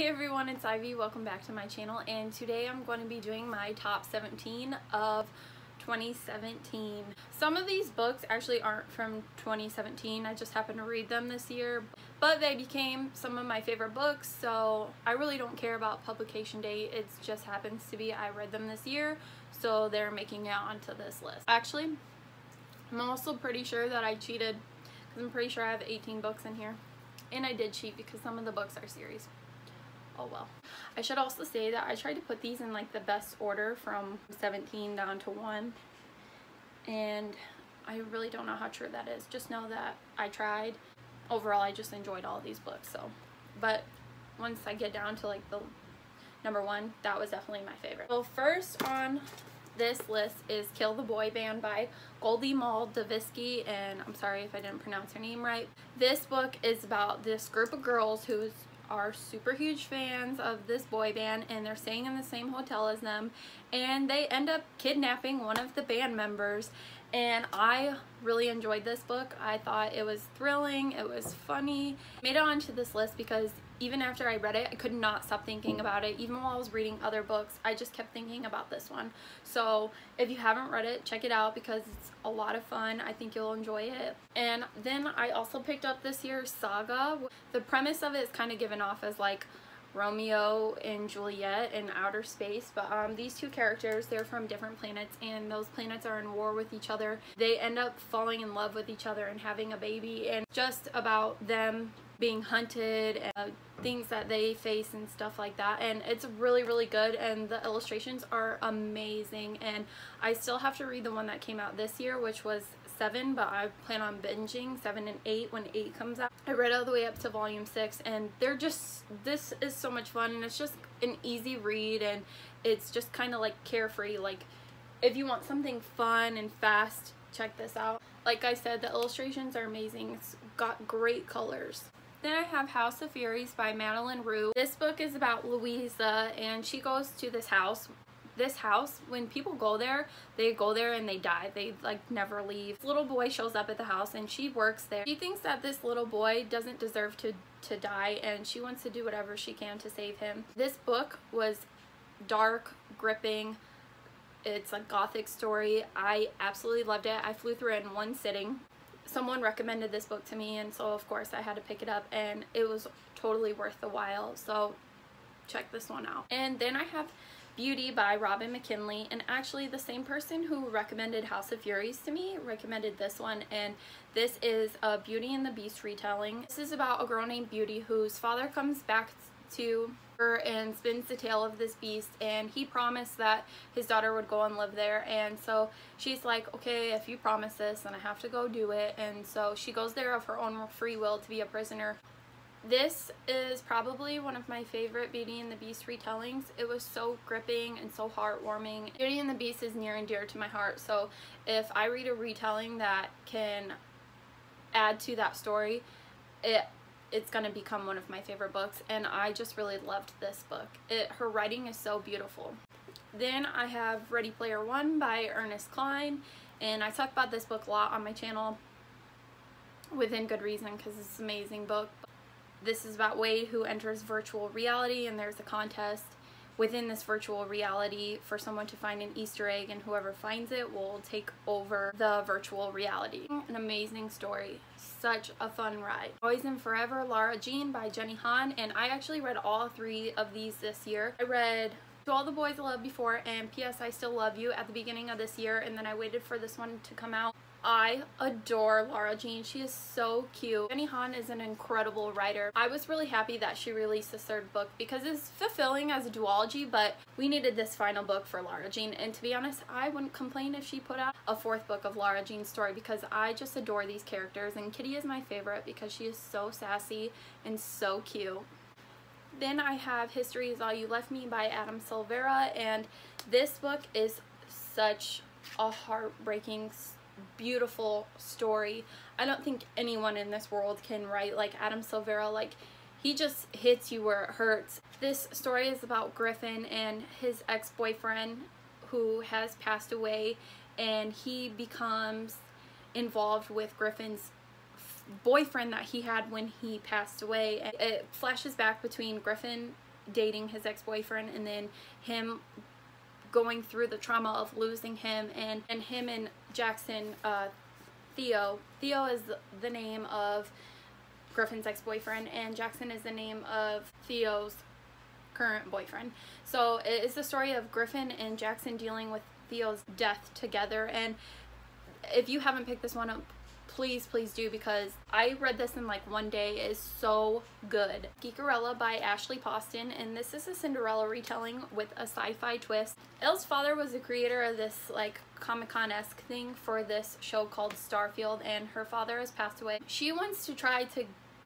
Hey everyone, it's Ivy. Welcome back to my channel and today I'm going to be doing my top 17 of 2017. Some of these books actually aren't from 2017. I just happened to read them this year, but they became some of my favorite books, so I really don't care about publication date. It just happens to be I read them this year, so they're making it onto this list. Actually, I'm also pretty sure that I cheated because I'm pretty sure I have 18 books in here. And I did cheat because some of the books are series. Oh well. I should also say that I tried to put these in like the best order from 17 down to 1. And I really don't know how true that is. Just know that I tried. Overall, I just enjoyed all these books. So, But once I get down to like the number one, that was definitely my favorite. So first on this list is Kill the Boy Band by Goldy Moldavisky, and I'm sorry if I didn't pronounce her name right. This book is about this group of girls who are super huge fans of this boy band and they're staying in the same hotel as them and they end up kidnapping one of the band members and I really enjoyed this book. I thought it was thrilling, it was funny. Made it onto this list because even after I read it, I could not stop thinking about it. Even while I was reading other books, I just kept thinking about this one. So if you haven't read it, check it out because it's a lot of fun. I think you'll enjoy it. And then I also picked up this year's Saga. The premise of it is kind of given off as like Romeo and Juliet in outer space but um, these two characters they're from different planets and those planets are in war with each other they end up falling in love with each other and having a baby and just about them being hunted and uh, things that they face and stuff like that and it's really really good and the illustrations are amazing and I still have to read the one that came out this year which was 7 but I plan on binging 7 and 8 when 8 comes out. I read all the way up to volume 6 and they're just this is so much fun and it's just an easy read and it's just kind of like carefree like if you want something fun and fast check this out. Like I said the illustrations are amazing. It's got great colors. Then I have House of Furies by Madeleine Roux. This book is about Louisa and she goes to this house this house. When people go there they go there and they die. They like never leave. This little boy shows up at the house and she works there. She thinks that this little boy doesn't deserve to to die and she wants to do whatever she can to save him. This book was dark gripping. It's a gothic story. I absolutely loved it. I flew through it in one sitting someone recommended this book to me and so of course I had to pick it up and it was totally worth the while so check this one out and then I have Beauty by Robin McKinley and actually the same person who recommended House of Furies to me recommended this one and this is a Beauty and the Beast retelling. This is about a girl named Beauty whose father comes back to and spins the tale of this beast and he promised that his daughter would go and live there and so she's like okay if you promise this then I have to go do it and so she goes there of her own free will to be a prisoner this is probably one of my favorite Beauty and the Beast retellings. It was so gripping and so heartwarming. Beauty and the Beast is near and dear to my heart, so if I read a retelling that can add to that story, it it's going to become one of my favorite books and I just really loved this book. It Her writing is so beautiful. Then I have Ready Player One by Ernest Cline and I talk about this book a lot on my channel within good reason because it's an amazing book. This is about Wade who enters virtual reality and there's a contest within this virtual reality for someone to find an Easter egg and whoever finds it will take over the virtual reality. An amazing story. Such a fun ride. Always and Forever, Lara Jean by Jenny Han and I actually read all three of these this year. I read to All the Boys I Loved Before and P.S. I Still Love You at the beginning of this year and then I waited for this one to come out I adore Lara Jean. She is so cute. Jenny Han is an incredible writer. I was really happy that she released this third book because it's fulfilling as a duology, but we needed this final book for Lara Jean. And to be honest, I wouldn't complain if she put out a fourth book of Lara Jean's story because I just adore these characters. And Kitty is my favorite because she is so sassy and so cute. Then I have History is All You Left Me by Adam Silvera. And this book is such a heartbreaking story beautiful story. I don't think anyone in this world can write like Adam Silvera. Like, he just hits you where it hurts. This story is about Griffin and his ex-boyfriend who has passed away and he becomes involved with Griffin's boyfriend that he had when he passed away. It flashes back between Griffin dating his ex-boyfriend and then him going through the trauma of losing him and, and him and Jackson, uh, Theo. Theo is the name of Griffin's ex-boyfriend and Jackson is the name of Theo's current boyfriend. So it is the story of Griffin and Jackson dealing with Theo's death together and if you haven't picked this one up please please do because I read this in like one day it is so good. Geekerella by Ashley Poston and this is a Cinderella retelling with a sci-fi twist. Elle's father was the creator of this like Comic-Con-esque thing for this show called Starfield and her father has passed away. She wants to try to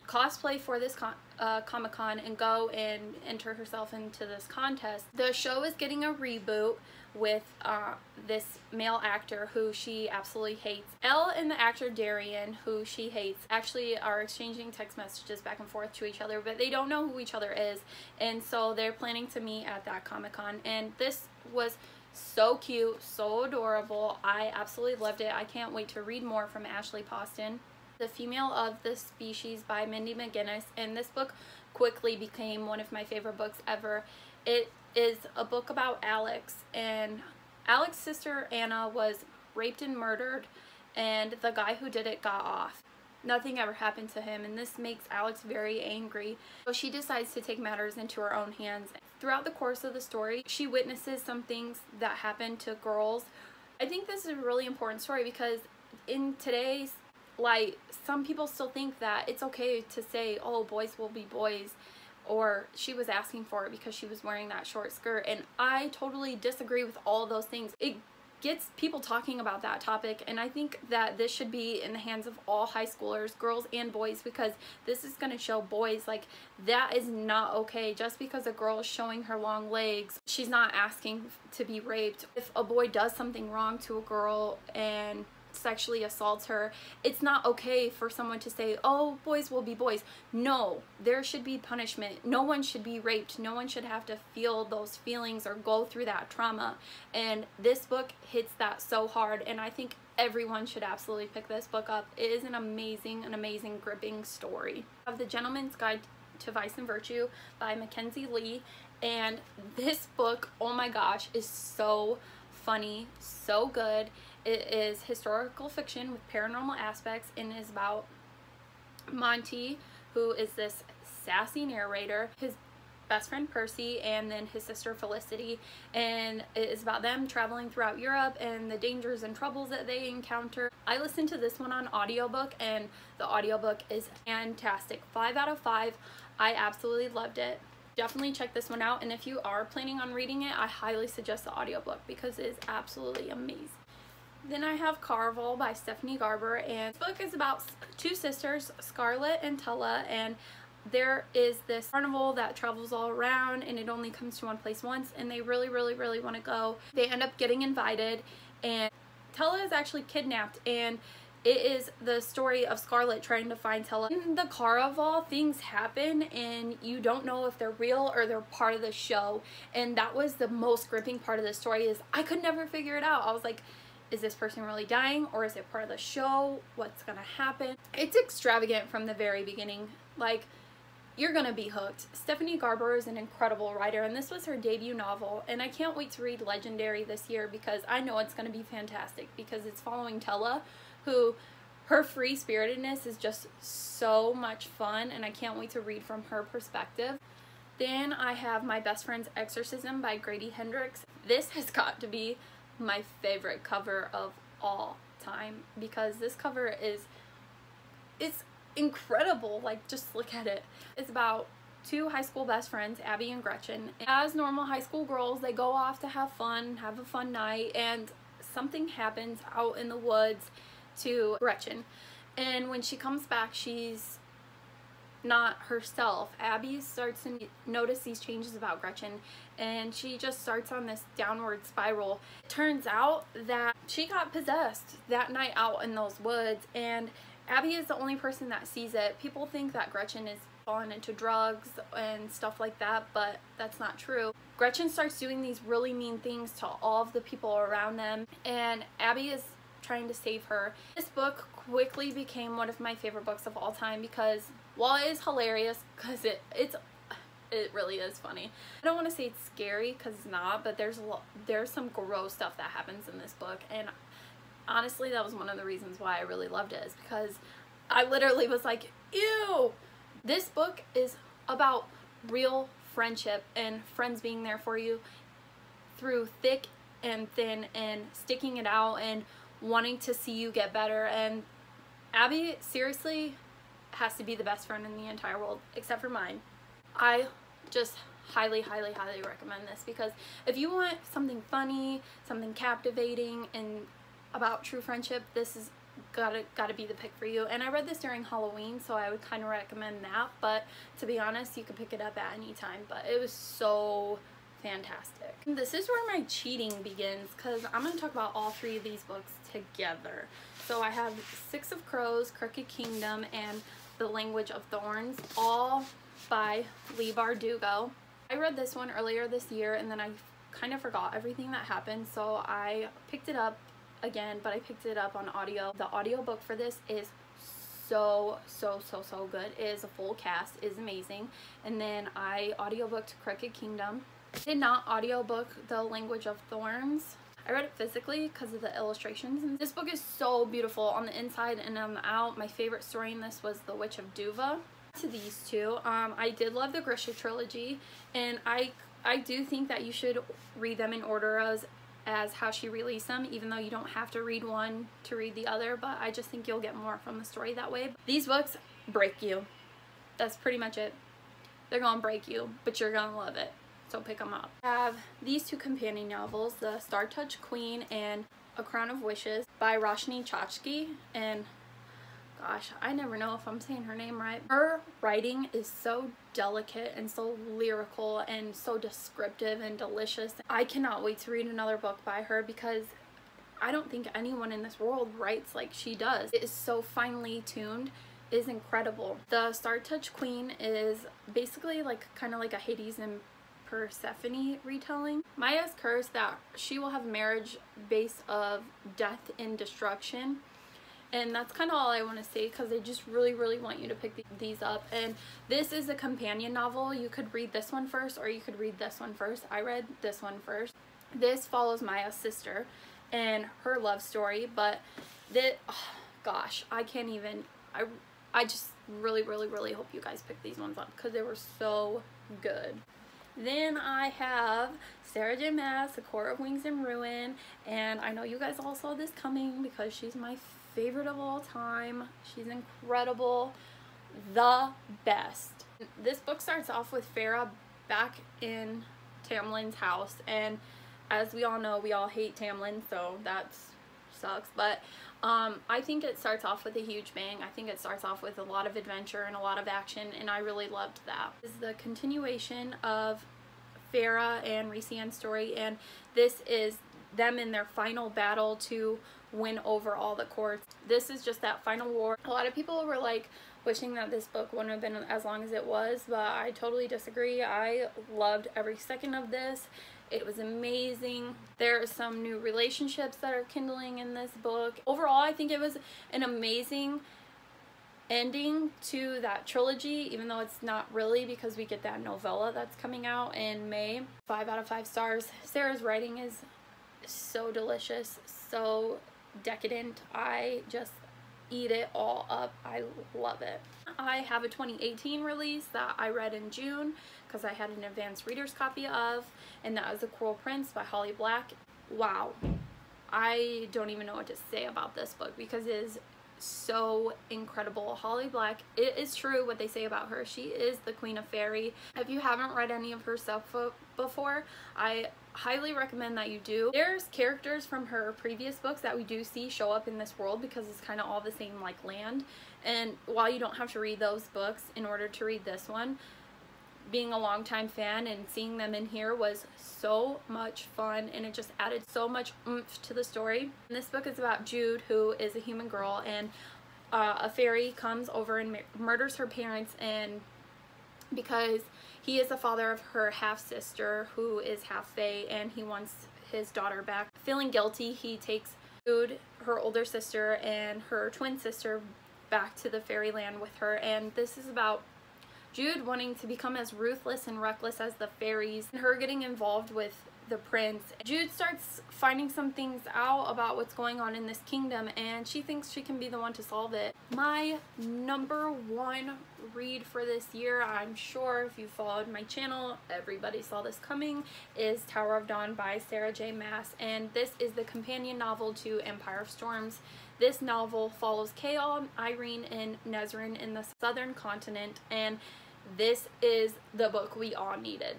cosplay for this con uh, Comic Con and go and enter herself into this contest. The show is getting a reboot with uh, this male actor who she absolutely hates. Elle and the actor Darian, who she hates, actually are exchanging text messages back and forth to each other, but they don't know who each other is, and so they're planning to meet at that Comic Con. And this was so cute, so adorable. I absolutely loved it. I can't wait to read more from Ashley Poston. The Female of the Species by Mindy McGinnis, and this book quickly became one of my favorite books ever. It is a book about Alex, and Alex's sister Anna was raped and murdered, and the guy who did it got off. Nothing ever happened to him, and this makes Alex very angry. So she decides to take matters into her own hands. Throughout the course of the story, she witnesses some things that happen to girls. I think this is a really important story because in today's like some people still think that it's okay to say oh boys will be boys or she was asking for it because she was wearing that short skirt and I totally disagree with all those things. It gets people talking about that topic and I think that this should be in the hands of all high schoolers girls and boys because this is going to show boys like that is not okay. Just because a girl is showing her long legs she's not asking to be raped. If a boy does something wrong to a girl and sexually assaults her, it's not okay for someone to say, oh, boys will be boys. No, there should be punishment. No one should be raped. No one should have to feel those feelings or go through that trauma. And this book hits that so hard. And I think everyone should absolutely pick this book up. It is an amazing, an amazing, gripping story. Of The Gentleman's Guide to Vice and Virtue by Mackenzie Lee. And this book, oh my gosh, is so funny, so good. It is historical fiction with paranormal aspects and is about Monty, who is this sassy narrator, his best friend Percy, and then his sister Felicity. And it is about them traveling throughout Europe and the dangers and troubles that they encounter. I listened to this one on audiobook and the audiobook is fantastic. Five out of five. I absolutely loved it definitely check this one out and if you are planning on reading it I highly suggest the audiobook because it is absolutely amazing. Then I have Caraval by Stephanie Garber and this book is about two sisters, Scarlett and Tella and there is this carnival that travels all around and it only comes to one place once and they really really really want to go. They end up getting invited and Tella is actually kidnapped and it is the story of Scarlett trying to find Tella. In the Caraval, things happen and you don't know if they're real or they're part of the show. And that was the most gripping part of the story is I could never figure it out. I was like, is this person really dying or is it part of the show? What's gonna happen? It's extravagant from the very beginning. Like, you're gonna be hooked. Stephanie Garber is an incredible writer and this was her debut novel and I can't wait to read Legendary this year because I know it's gonna be fantastic because it's following Tella who her free spiritedness is just so much fun and I can't wait to read from her perspective. Then I have My Best Friend's Exorcism by Grady Hendrix. This has got to be my favorite cover of all time because this cover is it's incredible. Like just look at it. It's about two high school best friends abby and gretchen. As normal high school girls they go off to have fun have a fun night and something happens out in the woods to Gretchen. And when she comes back, she's not herself. Abby starts to notice these changes about Gretchen and she just starts on this downward spiral. Turns out that she got possessed that night out in those woods and Abby is the only person that sees it. People think that Gretchen is fallen into drugs and stuff like that, but that's not true. Gretchen starts doing these really mean things to all of the people around them and Abby is trying to save her. This book quickly became one of my favorite books of all time because while it is hilarious because it it's it really is funny. I don't want to say it's scary because it's not, but there's there's some gross stuff that happens in this book, and honestly, that was one of the reasons why I really loved it, is because I literally was like, ew. This book is about real friendship and friends being there for you through thick and thin and sticking it out and wanting to see you get better and Abby seriously has to be the best friend in the entire world except for mine. I just highly highly highly recommend this because if you want something funny, something captivating and about true friendship, this is gotta gotta be the pick for you and I read this during Halloween so I would kind of recommend that but to be honest you could pick it up at any time but it was so fantastic. This is where my cheating begins because I'm going to talk about all three of these books together. So I have Six of Crows, Crooked Kingdom, and The Language of Thorns, all by Leigh Bardugo. I read this one earlier this year and then I kind of forgot everything that happened so I picked it up again but I picked it up on audio. The audiobook for this is so so so so good it is a full cast is amazing and then I audiobooked Crooked Kingdom did not audiobook The Language of Thorns. I read it physically because of the illustrations. This book is so beautiful on the inside and on the out. My favorite story in this was The Witch of Duva. To these two, um, I did love the Grisha trilogy, and I I do think that you should read them in order as as how she released them, even though you don't have to read one to read the other, but I just think you'll get more from the story that way. These books break you. That's pretty much it. They're gonna break you, but you're gonna love it so pick them up. I have these two companion novels, The Star-Touched Queen and A Crown of Wishes by Roshani Chokshi and gosh, I never know if I'm saying her name right. Her writing is so delicate and so lyrical and so descriptive and delicious. I cannot wait to read another book by her because I don't think anyone in this world writes like she does. It is so finely tuned is incredible. The Star-Touched Queen is basically like kind of like a Hades and Persephone retelling. Maya's curse that she will have marriage based of death and destruction. And that's kind of all I want to say because I just really, really want you to pick these up. And this is a companion novel. You could read this one first or you could read this one first. I read this one first. This follows Maya's sister and her love story. But that, oh, gosh, I can't even, I, I just really, really, really hope you guys pick these ones up because they were so good. Then I have Sarah J Maas, The Court of Wings and Ruin, and I know you guys all saw this coming because she's my favorite of all time. She's incredible, the best. This book starts off with Feyre back in Tamlin's house, and as we all know, we all hate Tamlin, so that sucks, but um, I think it starts off with a huge bang. I think it starts off with a lot of adventure and a lot of action, and I really loved that. This is the continuation of Feyre and Rhysand's story, and this is them in their final battle to win over all the courts. This is just that final war. A lot of people were like wishing that this book wouldn't have been as long as it was, but I totally disagree. I loved every second of this. It was amazing. There are some new relationships that are kindling in this book. Overall, I think it was an amazing ending to that trilogy, even though it's not really because we get that novella that's coming out in May. Five out of five stars. Sarah's writing is so delicious, so decadent. I just eat it all up. I love it. I have a 2018 release that I read in June because I had an advanced reader's copy of, and that was The Cruel Prince by Holly Black. Wow. I don't even know what to say about this book because it is so incredible. Holly Black, it is true what they say about her. She is the queen of fairy. If you haven't read any of her stuff before, I highly recommend that you do. There's characters from her previous books that we do see show up in this world because it's kind of all the same like land. And while you don't have to read those books in order to read this one, being a longtime fan and seeing them in here was so much fun and it just added so much oomph to the story. And this book is about Jude who is a human girl and uh, a fairy comes over and murders her parents and because he is the father of her half-sister who is half fae and he wants his daughter back. Feeling guilty, he takes Jude, her older sister, and her twin sister back to the fairyland with her and this is about Jude wanting to become as ruthless and reckless as the fairies, and her getting involved with the prince. Jude starts finding some things out about what's going on in this kingdom and she thinks she can be the one to solve it. My number one read for this year, I'm sure if you followed my channel, everybody saw this coming, is Tower of Dawn by Sarah J Maas and this is the companion novel to Empire of Storms. This novel follows Chaol, Yrene, and Nesryn in the southern continent and this is the book we all needed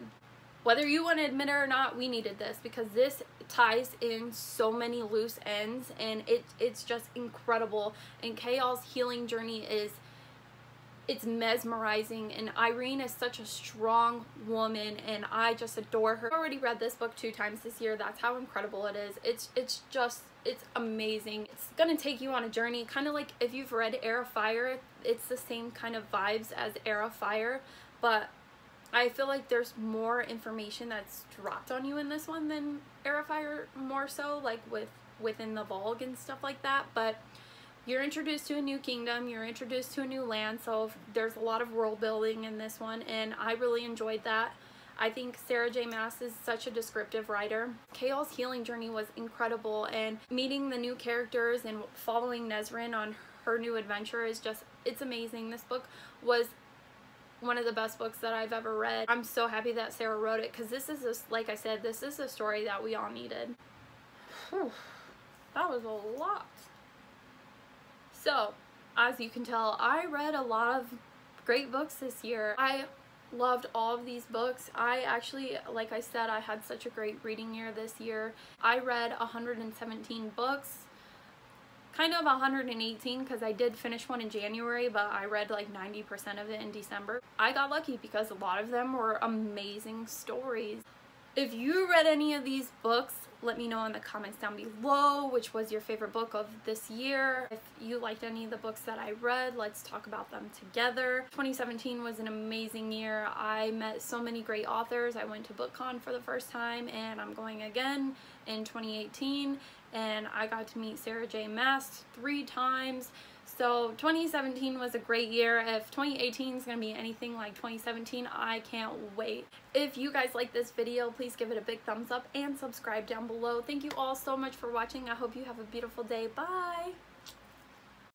whether you want to admit it or not, we needed this because this ties in so many loose ends and it it's just incredible. And Chaol's healing journey is it's mesmerizing and Yrene is such a strong woman and I just adore her. I already read this book two times this year. That's how incredible it is. It's it's just it's amazing. It's gonna take you on a journey, kind of like if you've read Heir of Fire, it's the same kind of vibes as Heir of Fire, but I feel like there's more information that's dropped on you in this one than Heir of Fire more so, like with within the Valg and stuff like that. But you're introduced to a new kingdom, you're introduced to a new land, so there's a lot of world building in this one, and I really enjoyed that. I think Sarah J. Maas is such a descriptive writer. Chaol's healing journey was incredible, and meeting the new characters and following Nesryn on her new adventure is just, it's amazing. This book was one of the best books that I've ever read. I'm so happy that Sarah wrote it because this is, a, like I said, this is a story that we all needed. Whew, that was a lot. So, as you can tell, I read a lot of great books this year. I loved all of these books. I actually, like I said, I had such a great reading year this year. I read 117 books kind of 118 because I did finish one in January, but I read like 90% of it in December. I got lucky because a lot of them were amazing stories. If you read any of these books, let me know in the comments down below which was your favorite book of this year. If you liked any of the books that I read, let's talk about them together. 2017 was an amazing year. I met so many great authors. I went to BookCon for the first time and I'm going again in 2018 and I got to meet Sarah J Maas three times. So 2017 was a great year. If 2018 is going to be anything like 2017, I can't wait. If you guys like this video, please give it a big thumbs up and subscribe down below. Thank you all so much for watching. I hope you have a beautiful day. Bye!